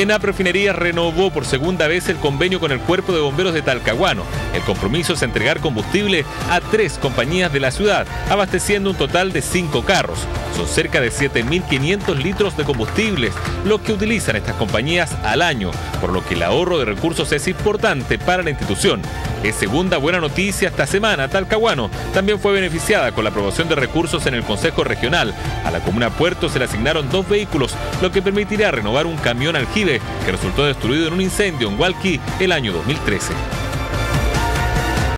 ENAP Refinería renovó por segunda vez el convenio con el Cuerpo de Bomberos de Talcahuano. El compromiso es entregar combustible a tres compañías de la ciudad, abasteciendo un total de cinco carros. Son cerca de 7.500 litros de combustibles lo que utilizan estas compañías al año, por lo que el ahorro de recursos es importante para la institución. Es segunda buena noticia esta semana. Talcahuano también fue beneficiada con la aprobación de recursos en el Consejo Regional. A la comuna Puerto se le asignaron dos vehículos, lo que permitirá renovar un camión aljibe que resultó destruido en un incendio en Hualqui el año 2013.